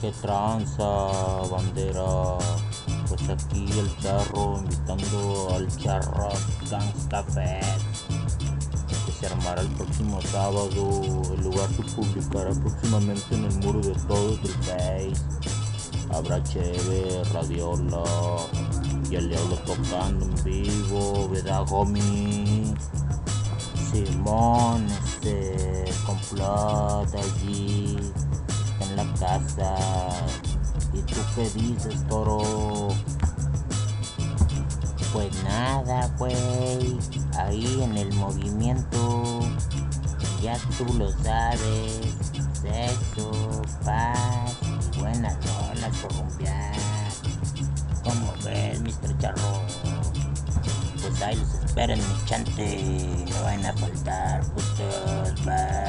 ¿Qué tranza, bandera? Pues aquí el charro invitando al charro Gangsta que se armará el próximo sábado. El lugar se publicará próximamente en el muro de todos del Face. Habrá cheve, radiola y el diablo tocando en vivo, ¿verdad? Simón, este, complot allí casa. ¿Y tú qué dices, toro? Pues nada, güey. Ahí en el movimiento, ya tú lo sabes. Sexo, paz y buenas rolas por. ¿Cómo ves, Mr. Charro? Pues ahí los esperen, mi chante. No van a faltar, putos. Bye.